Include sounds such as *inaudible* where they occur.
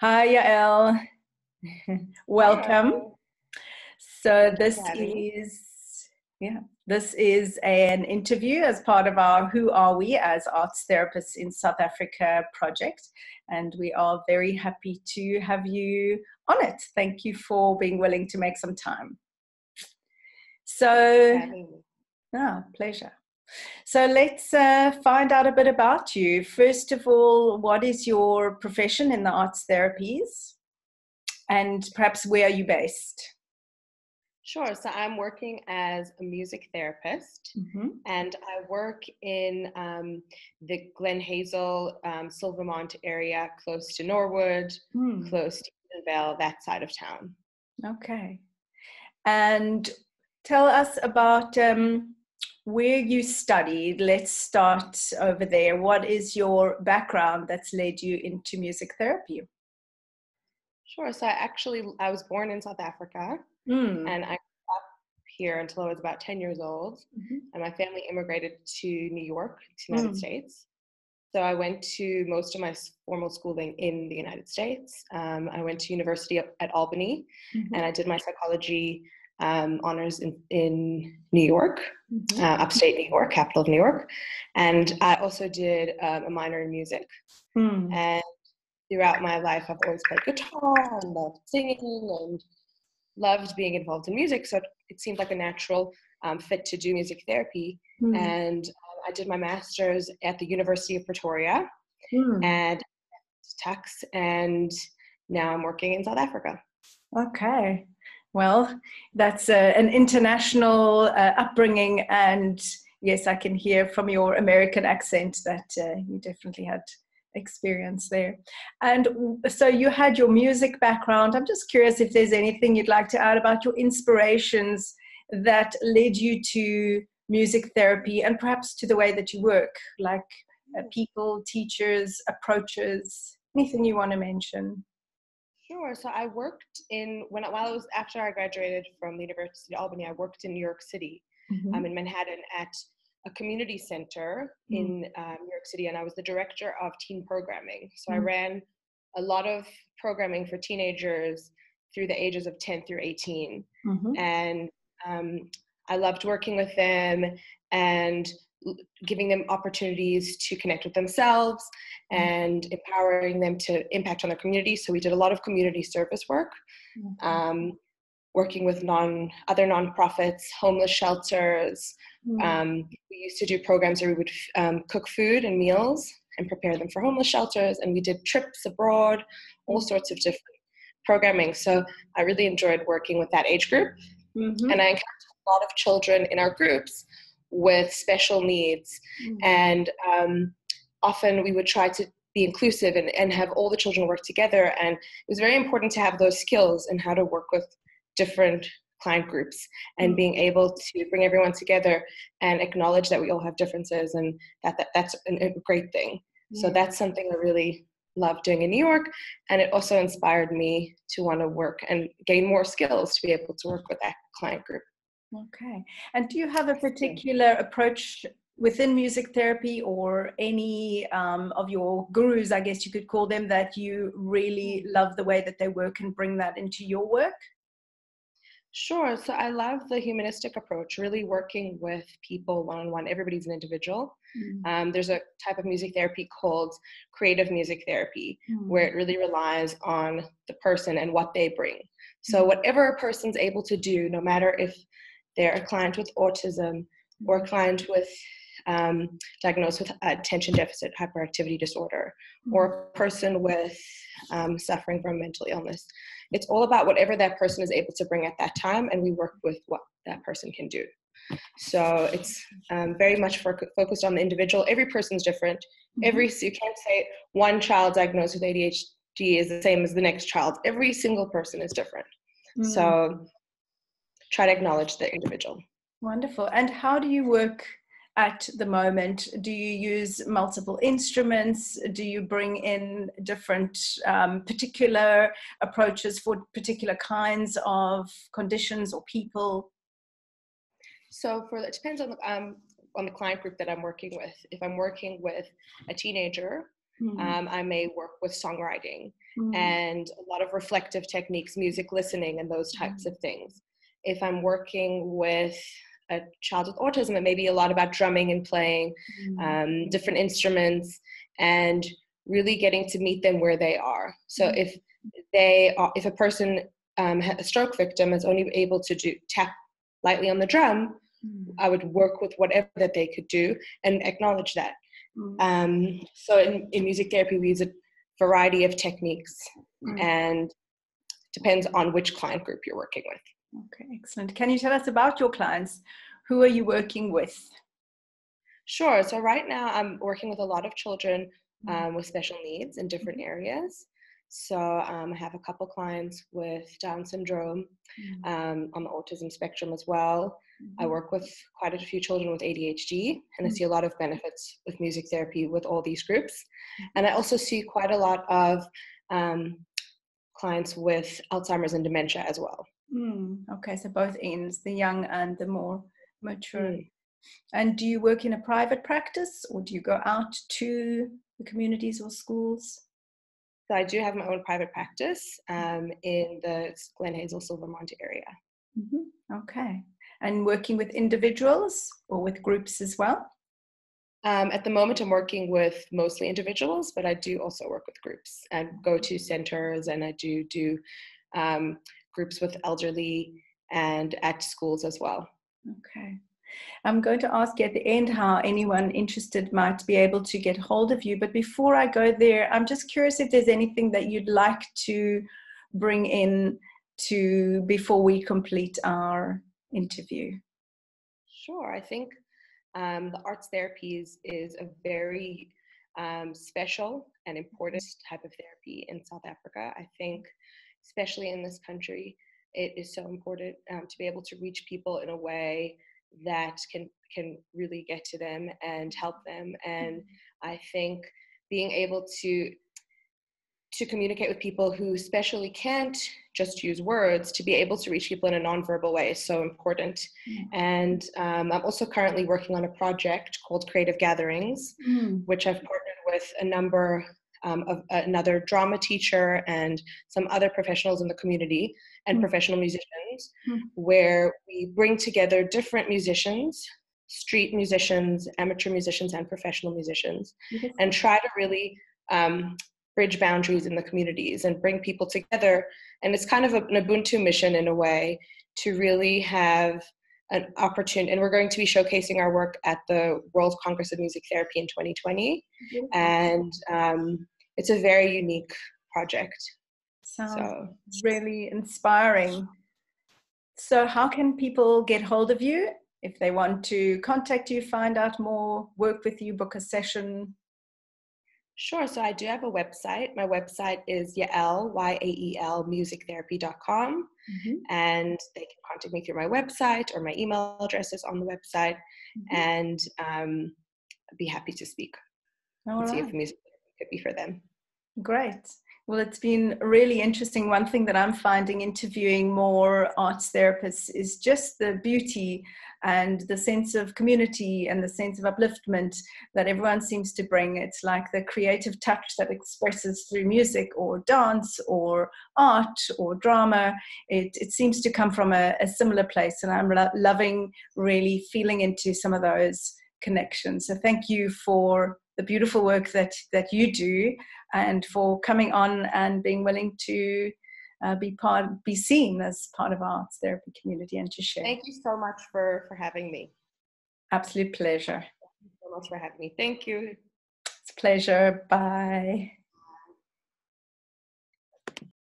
Hi, Yael. *laughs* Welcome. Hello. So this is yeah, this is an interview as part of our Who Are We as Arts Therapists in South Africa project, and we are very happy to have you on it. Thank you for being willing to make some time. So, ah, pleasure. So let's uh, find out a bit about you. First of all, what is your profession in the arts therapies? And perhaps where are you based? Sure. So I'm working as a music therapist, mm-hmm. and I work in um, the Glen Hazel, um, Silvamonte area, close to Norwood, mm. close to Vale, that side of town. Okay. And tell us about um, where you studied. Let's start over there. What is your background that's led you into music therapy? Sure. So I actually I was born in South Africa. Mm. And I grew up here until I was about 10 years old. Mm-hmm. And my family immigrated to New York, to the United mm. States. So I went to most of my formal schooling in the United States. Um, I went to University at Albany, mm-hmm. and I did my psychology um, honors in, in New York, mm-hmm. uh, upstate New York, capital of New York. And I also did um, a minor in music. Mm. And throughout my life, I've always played guitar and loved singing and loved being involved in music, so it seemed like a natural um, fit to do music therapy. Mm. And um, I did my master's at the University of Pretoria mm. and Tuks, and now I'm working in South Africa. Okay. Well, that's uh, an international uh, upbringing, and yes, I can hear from your American accent that uh, you definitely had experience there. And so you had your music background. I'm just curious if there's anything you'd like to add about your inspirations that led you to music therapy and perhaps to the way that you work, like uh, people, teachers, approaches, anything you want to mention. Sure. So I worked in when while I was after I graduated from the University of Albany, I worked in New York City, mm-hmm. um, in Manhattan at a community center mm. in uh, New York City, and I was the director of teen programming. So mm. I ran a lot of programming for teenagers through the ages of 10 through 18. Mm-hmm. And um, I loved working with them and giving them opportunities to connect with themselves mm. and empowering them to impact on their community. So we did a lot of community service work. Mm-hmm. Um, working with non other nonprofits, homeless shelters. Mm. Um, we used to do programs where we would um, cook food and meals and prepare them for homeless shelters, and we did trips abroad, all sorts of different programming. So I really enjoyed working with that age group, mm-hmm. and I encountered a lot of children in our groups with special needs, mm. and um, often we would try to be inclusive and, and have all the children work together. And it was very important to have those skills and how to work with different client groups and mm. being able to bring everyone together and acknowledge that we all have differences and that, that that's a great thing yeah. so that's something i really love doing in new york and it also inspired me to want to work and gain more skills to be able to work with that client group okay and do you have a particular approach within music therapy or any um, of your gurus i guess you could call them that you really mm. love the way that they work and bring that into your work Sure. So I love the humanistic approach, really working with people one on one. Everybody's an individual. Mm-hmm. Um, there's a type of music therapy called creative music therapy, mm-hmm. where it really relies on the person and what they bring. So, mm-hmm. whatever a person's able to do, no matter if they're a client with autism or a mm-hmm. client with um, diagnosed with attention deficit hyperactivity disorder, or a mm-hmm. person with um, suffering from mental illness it's all about whatever that person is able to bring at that time, and we work with what that person can do. So it's um, very much for, focused on the individual. Every person's different. Mm-hmm. Every so you can't say one child diagnosed with ADHD is the same as the next child. Every single person is different. Mm-hmm. So try to acknowledge the individual. Wonderful. And how do you work at the moment? Do you use multiple instruments? Do you bring in different um, particular approaches for particular kinds of conditions or people? So for it depends on the um, on the client group that I'm working with. If I'm working with a teenager, Mm. Um, I may work with songwriting mm. and a lot of reflective techniques, music listening, and those types mm. of things. If I'm working with a child with autism, it may be a lot about drumming and playing mm. um, different instruments and really getting to meet them where they are. So mm. if they are, if a person um, a stroke victim is only able to do tap lightly on the drum, mm. I would work with whatever that they could do and acknowledge that. Mm. Um, so in, in music therapy, we use a variety of techniques mm. and depends on which client group you're working with. Okay, excellent. Can you tell us about your clients? Who are you working with? Sure. So right now I'm working with a lot of children mm. um, with special needs in different mm-hmm. areas. So um, I have a couple clients with Down syndrome mm. um, on the autism spectrum as well. I mm-hmm. work with quite a few children with ADHD, and I see a lot of benefits with music therapy with all these groups. Mm-hmm. And I also see quite a lot of um, clients with Alzheimer's and dementia as well. Mm, okay, so both ends, the young and the more mature. Mm. And do you work in a private practice or do you go out to the communities or schools? So I do have my own private practice um, in the Glen Hazel Silvamonte area. Mm-hmm. Okay. And working with individuals or with groups as well? Um, at the moment, I'm working with mostly individuals, but I do also work with groups and go to centers and I do do um, groups with elderly and at schools as well. Okay. I'm going to ask you at the end how anyone interested might be able to get hold of you. But before I go there, I'm just curious if there's anything that you'd like to bring in to before we complete our interview. Sure. I think um, the arts therapies is a very um, special and important type of therapy in South Africa. I think, especially in this country, it is so important um, to be able to reach people in a way that can can really get to them and help them and i think being able to to communicate with people who especially can't just use words to be able to reach people in a nonverbal way is so important mm. and um, i'm also currently working on a project called creative gatherings mm. which i've partnered with a number um, of another drama teacher and some other professionals in the community and mm. professional musicians, mm. where we bring together different musicians, street musicians, amateur musicians, and professional musicians, mm-hmm. and try to really um, bridge boundaries in the communities and bring people together. And it's kind of a, an Ubuntu mission in a way to really have an opportunity, and we're going to be showcasing our work at the World Congress of Music Therapy in 2020. Mm-hmm. And um, it's a very unique project. Sounds so. really inspiring. So, how can people get hold of you if they want to contact you, find out more, work with you, book a session? Sure. So I do have a website. My website is Yael, Y-A-E-L, musictherapy.com. Mm-hmm. And they can contact me through my website or my email address is on the website. Mm-hmm. And um, I'd be happy to speak All and right. see if music could be for them. Great. Well, it's been really interesting. One thing that I'm finding interviewing more arts therapists is just the beauty and the sense of community and the sense of upliftment that everyone seems to bring. It's like the creative touch that expresses through music or dance or art or drama. It, it seems to come from a, a similar place, and I'm lo- loving really feeling into some of those connections. So, thank you for the beautiful work that that you do and for coming on and being willing to uh, be part be seen as part of our arts therapy community and to share. Thank you so much for for having me. Absolute pleasure. Thank you so much for having me. Thank you. It's a pleasure. Bye